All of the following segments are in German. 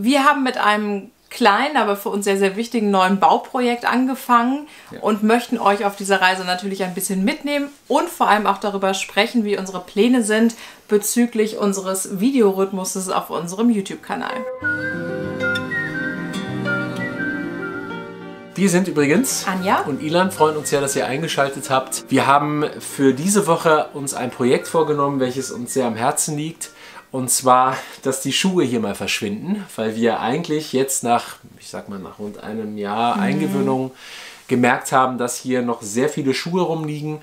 Wir haben mit einem kleinen, aber für uns sehr, sehr wichtigen neuen Bauprojekt angefangen ja. und möchten euch auf dieser Reise natürlich ein bisschen mitnehmen und vor allem auch darüber sprechen, wie unsere Pläne sind bezüglich unseres Videorhythmuses auf unserem YouTube-Kanal. Wir sind übrigens Anja und Ilan, freuen uns sehr, dass ihr eingeschaltet habt. Wir haben für diese Woche uns ein Projekt vorgenommen, welches uns sehr am Herzen liegt. Und zwar, dass die Schuhe hier mal verschwinden, weil wir eigentlich jetzt nach, ich sag mal, nach rund einem Jahr mhm. Eingewöhnung gemerkt haben, dass hier noch sehr viele Schuhe rumliegen.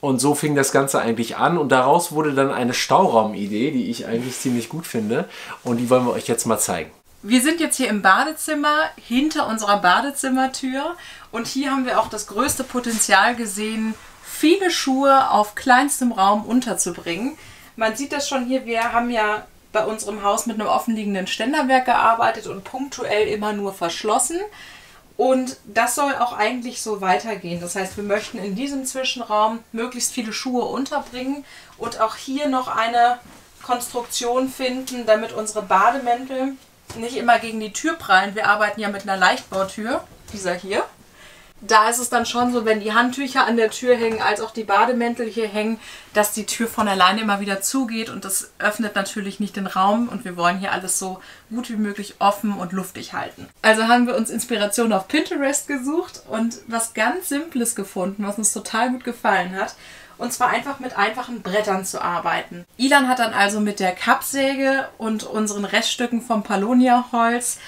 Und so fing das Ganze eigentlich an und daraus wurde dann eine Stauraumidee, die ich eigentlich ziemlich gut finde. Und die wollen wir euch jetzt mal zeigen. Wir sind jetzt hier im Badezimmer hinter unserer Badezimmertür und hier haben wir auch das größte Potenzial gesehen, viele Schuhe auf kleinstem Raum unterzubringen. Man sieht das schon hier, wir haben ja bei unserem Haus mit einem offenliegenden Ständerwerk gearbeitet und punktuell immer nur verschlossen. Und das soll auch eigentlich so weitergehen. Das heißt, wir möchten in diesem Zwischenraum möglichst viele Schuhe unterbringen und auch hier noch eine Konstruktion finden, damit unsere Bademäntel nicht immer gegen die Tür prallen. Wir arbeiten ja mit einer Leichtbautür, dieser hier da ist es dann schon so, wenn die Handtücher an der Tür hängen, als auch die Bademäntel hier hängen, dass die Tür von alleine immer wieder zugeht und das öffnet natürlich nicht den Raum und wir wollen hier alles so gut wie möglich offen und luftig halten. Also haben wir uns Inspiration auf Pinterest gesucht und was ganz Simples gefunden, was uns total gut gefallen hat. Und zwar einfach mit einfachen Brettern zu arbeiten. Ilan hat dann also mit der Kappsäge und unseren Reststücken vom Palonia-Holz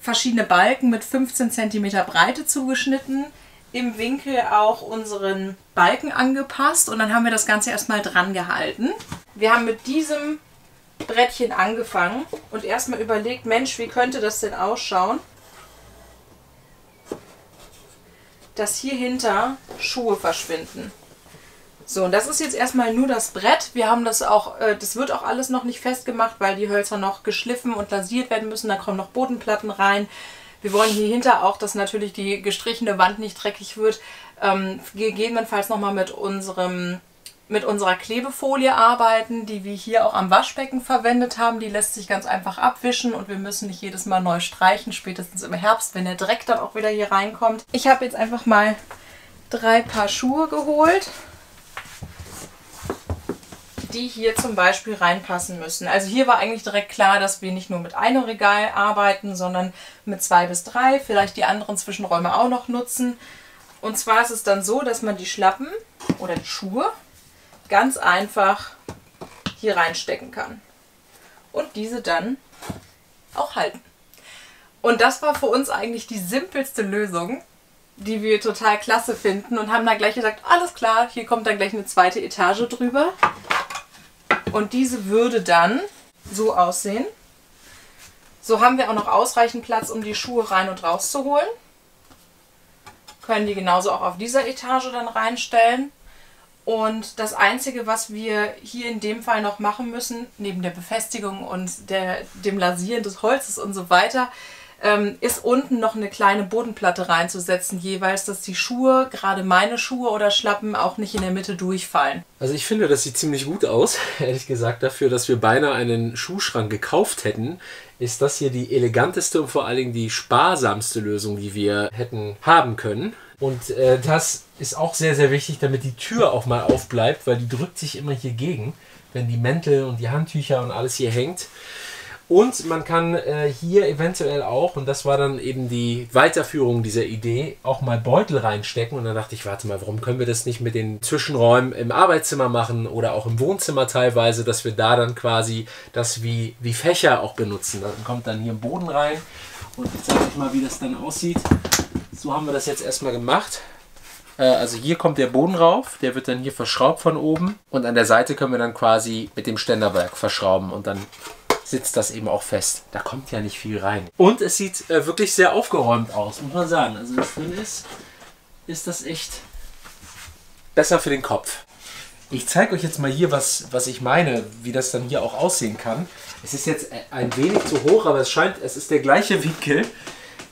verschiedene Balken mit 15 cm Breite zugeschnitten, im Winkel auch unseren Balken angepasst und dann haben wir das Ganze erstmal dran gehalten. Wir haben mit diesem Brettchen angefangen und erstmal überlegt, Mensch, wie könnte das denn ausschauen? Dass hier hinter Schuhe verschwinden. So, und das ist jetzt erstmal nur das Brett. Wir haben das auch, äh, das wird auch alles noch nicht festgemacht, weil die Hölzer noch geschliffen und lasiert werden müssen. Da kommen noch Bodenplatten rein. Wir wollen hier hinter auch, dass natürlich die gestrichene Wand nicht dreckig wird. Ähm, gegebenenfalls nochmal mit unserem mit unserer Klebefolie arbeiten, die wir hier auch am Waschbecken verwendet haben. Die lässt sich ganz einfach abwischen und wir müssen nicht jedes Mal neu streichen, spätestens im Herbst, wenn der Dreck dann auch wieder hier reinkommt. Ich habe jetzt einfach mal drei Paar Schuhe geholt die hier zum Beispiel reinpassen müssen. Also hier war eigentlich direkt klar, dass wir nicht nur mit einem Regal arbeiten, sondern mit zwei bis drei, vielleicht die anderen Zwischenräume auch noch nutzen. Und zwar ist es dann so, dass man die Schlappen oder die Schuhe ganz einfach hier reinstecken kann. Und diese dann auch halten. Und das war für uns eigentlich die simpelste Lösung, die wir total klasse finden und haben dann gleich gesagt, alles klar, hier kommt dann gleich eine zweite Etage drüber. Und diese würde dann so aussehen. So haben wir auch noch ausreichend Platz, um die Schuhe rein und raus zu holen. Können die genauso auch auf dieser Etage dann reinstellen. Und das Einzige, was wir hier in dem Fall noch machen müssen, neben der Befestigung und der, dem Lasieren des Holzes und so weiter, ähm, ist unten noch eine kleine Bodenplatte reinzusetzen, jeweils, dass die Schuhe, gerade meine Schuhe oder Schlappen, auch nicht in der Mitte durchfallen. Also ich finde, das sieht ziemlich gut aus, ehrlich gesagt, dafür, dass wir beinahe einen Schuhschrank gekauft hätten, ist das hier die eleganteste und vor allen Dingen die sparsamste Lösung, die wir hätten haben können. Und äh, das ist auch sehr, sehr wichtig, damit die Tür auch mal aufbleibt, weil die drückt sich immer hier gegen, wenn die Mäntel und die Handtücher und alles hier hängt. Und man kann äh, hier eventuell auch, und das war dann eben die Weiterführung dieser Idee, auch mal Beutel reinstecken. Und dann dachte ich, warte mal, warum können wir das nicht mit den Zwischenräumen im Arbeitszimmer machen oder auch im Wohnzimmer teilweise, dass wir da dann quasi das wie, wie Fächer auch benutzen. Dann kommt dann hier ein Boden rein und ich zeige euch mal, wie das dann aussieht. So haben wir das jetzt erstmal gemacht. Äh, also hier kommt der Boden rauf, der wird dann hier verschraubt von oben und an der Seite können wir dann quasi mit dem Ständerwerk verschrauben und dann sitzt das eben auch fest. Da kommt ja nicht viel rein. Und es sieht äh, wirklich sehr aufgeräumt aus, muss man sagen. Also was drin ist, ist das echt besser für den Kopf. Ich zeige euch jetzt mal hier, was, was ich meine, wie das dann hier auch aussehen kann. Es ist jetzt ein wenig zu hoch, aber es scheint, es ist der gleiche Winkel,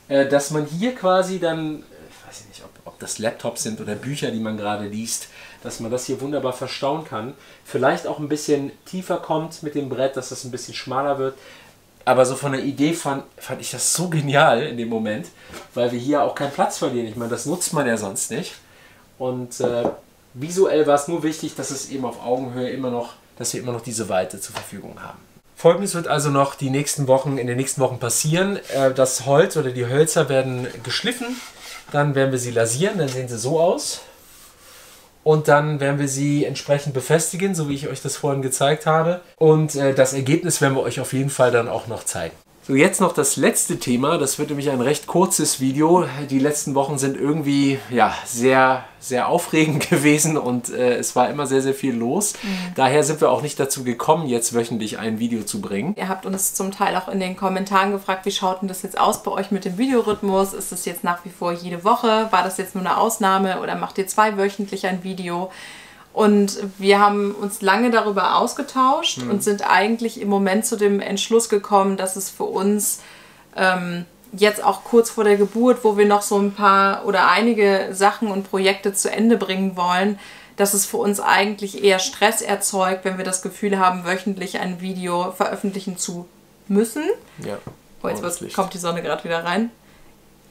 äh, dass man hier quasi dann, ob, das Laptops sind oder Bücher, die man gerade liest, dass man das hier wunderbar verstauen kann. Vielleicht auch ein bisschen tiefer kommt mit dem Brett, dass das ein bisschen schmaler wird. Aber so von der Idee fand, fand ich das so genial in dem Moment, weil wir hier auch keinen Platz verlieren. Ich meine, das nutzt man ja sonst nicht. Und äh, visuell war es nur wichtig, dass es eben auf Augenhöhe immer noch, dass wir immer noch diese Weite zur Verfügung haben. Folgendes wird also noch die nächsten Wochen, in den nächsten Wochen passieren. Äh, das Holz oder die Hölzer werden geschliffen, dann werden wir sie lasieren, dann sehen sie so aus. Und dann werden wir sie entsprechend befestigen, so wie ich euch das vorhin gezeigt habe. Und äh, das Ergebnis werden wir euch auf jeden Fall dann auch noch zeigen. So, jetzt noch das letzte Thema. Das wird nämlich ein recht kurzes Video. Die letzten Wochen sind irgendwie ja, sehr, sehr aufregend gewesen und äh, es war immer sehr, sehr viel los. Mhm. Daher sind wir auch nicht dazu gekommen, jetzt wöchentlich ein Video zu bringen. Ihr habt uns zum Teil auch in den Kommentaren gefragt, wie schaut denn das jetzt aus bei euch mit dem Videorhythmus? Ist es jetzt nach wie vor jede Woche? War das jetzt nur eine Ausnahme oder macht ihr zweiwöchentlich ein Video? Und wir haben uns lange darüber ausgetauscht mhm. und sind eigentlich im Moment zu dem Entschluss gekommen, dass es für uns ähm, jetzt auch kurz vor der Geburt, wo wir noch so ein paar oder einige Sachen und Projekte zu Ende bringen wollen, dass es für uns eigentlich eher Stress erzeugt, wenn wir das Gefühl haben, wöchentlich ein Video veröffentlichen zu müssen. Ja. Oh, jetzt kommt die Sonne gerade wieder rein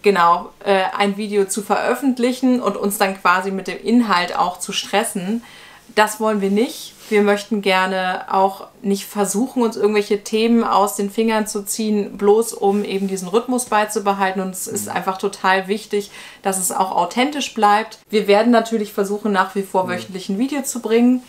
genau, äh, ein Video zu veröffentlichen und uns dann quasi mit dem Inhalt auch zu stressen. Das wollen wir nicht. Wir möchten gerne auch nicht versuchen, uns irgendwelche Themen aus den Fingern zu ziehen, bloß um eben diesen Rhythmus beizubehalten. Und es ist mhm. einfach total wichtig, dass es auch authentisch bleibt. Wir werden natürlich versuchen, nach wie vor mhm. wöchentlich ein Video zu bringen.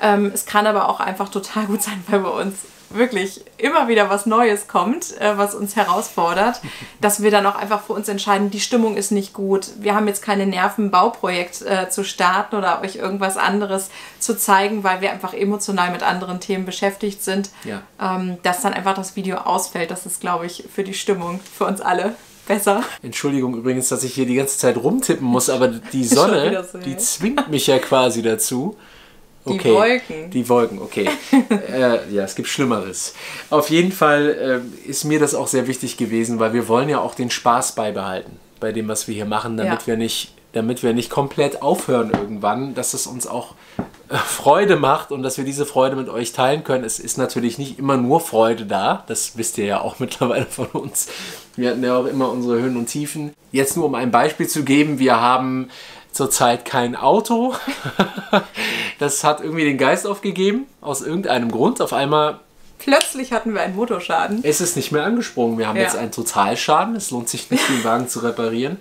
Ähm, es kann aber auch einfach total gut sein, weil bei uns wirklich immer wieder was Neues kommt, äh, was uns herausfordert, dass wir dann auch einfach für uns entscheiden, die Stimmung ist nicht gut, wir haben jetzt keine Nerven, ein Bauprojekt äh, zu starten oder euch irgendwas anderes zu zeigen, weil wir einfach emotional mit anderen Themen beschäftigt sind, ja. ähm, dass dann einfach das Video ausfällt. Das ist, glaube ich, für die Stimmung, für uns alle besser. Entschuldigung übrigens, dass ich hier die ganze Zeit rumtippen muss, aber die Sonne, so, die zwingt mich ja quasi dazu. Okay. Die Wolken. Die Wolken, okay. äh, ja, es gibt Schlimmeres. Auf jeden Fall äh, ist mir das auch sehr wichtig gewesen, weil wir wollen ja auch den Spaß beibehalten bei dem, was wir hier machen, damit ja. wir nicht damit wir nicht komplett aufhören irgendwann, dass es uns auch äh, Freude macht und dass wir diese Freude mit euch teilen können. Es ist natürlich nicht immer nur Freude da, das wisst ihr ja auch mittlerweile von uns. Wir hatten ja auch immer unsere Höhen und Tiefen. Jetzt nur um ein Beispiel zu geben, wir haben zurzeit kein Auto. das hat irgendwie den Geist aufgegeben, aus irgendeinem Grund. Auf einmal. Plötzlich hatten wir einen Motorschaden. Es ist nicht mehr angesprungen. Wir haben ja. jetzt einen Totalschaden. Es lohnt sich nicht, den Wagen zu reparieren.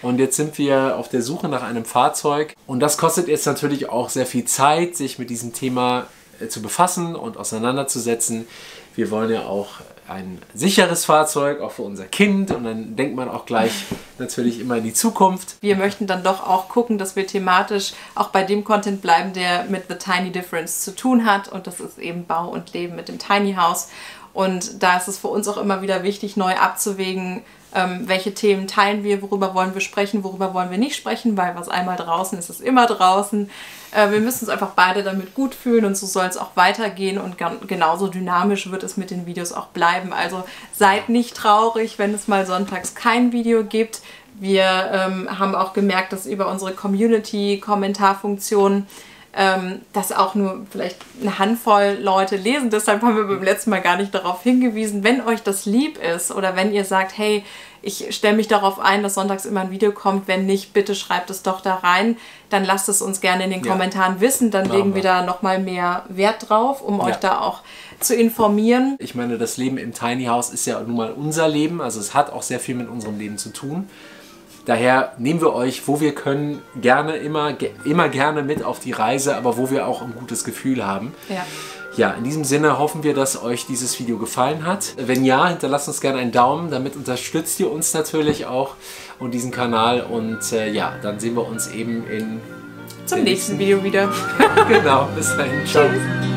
Und jetzt sind wir auf der Suche nach einem Fahrzeug. Und das kostet jetzt natürlich auch sehr viel Zeit, sich mit diesem Thema zu befassen und auseinanderzusetzen. Wir wollen ja auch ein sicheres Fahrzeug, auch für unser Kind. Und dann denkt man auch gleich natürlich immer in die Zukunft. Wir möchten dann doch auch gucken, dass wir thematisch auch bei dem Content bleiben, der mit The Tiny Difference zu tun hat. Und das ist eben Bau und Leben mit dem Tiny House. Und da ist es für uns auch immer wieder wichtig, neu abzuwägen, ähm, welche Themen teilen wir, worüber wollen wir sprechen, worüber wollen wir nicht sprechen, weil was einmal draußen ist, ist immer draußen. Äh, wir müssen uns einfach beide damit gut fühlen und so soll es auch weitergehen und genauso dynamisch wird es mit den Videos auch bleiben. Also seid nicht traurig, wenn es mal sonntags kein Video gibt. Wir ähm, haben auch gemerkt, dass über unsere Community-Kommentarfunktion ähm, das auch nur vielleicht eine Handvoll Leute lesen. Deshalb haben wir beim letzten Mal gar nicht darauf hingewiesen. Wenn euch das lieb ist oder wenn ihr sagt, hey, ich stelle mich darauf ein, dass sonntags immer ein Video kommt. Wenn nicht, bitte schreibt es doch da rein. Dann lasst es uns gerne in den ja. Kommentaren wissen. Dann Machen legen wir da nochmal mehr Wert drauf, um ja. euch da auch zu informieren. Ich meine, das Leben im Tiny House ist ja nun mal unser Leben. Also es hat auch sehr viel mit unserem Leben zu tun. Daher nehmen wir euch, wo wir können, gerne immer, immer gerne mit auf die Reise, aber wo wir auch ein gutes Gefühl haben. Ja. Ja, in diesem Sinne hoffen wir, dass euch dieses Video gefallen hat. Wenn ja, hinterlasst uns gerne einen Daumen, damit unterstützt ihr uns natürlich auch und diesen Kanal. Und äh, ja, dann sehen wir uns eben in zum nächsten Video wieder. genau, bis dahin. Ciao. Tschüss.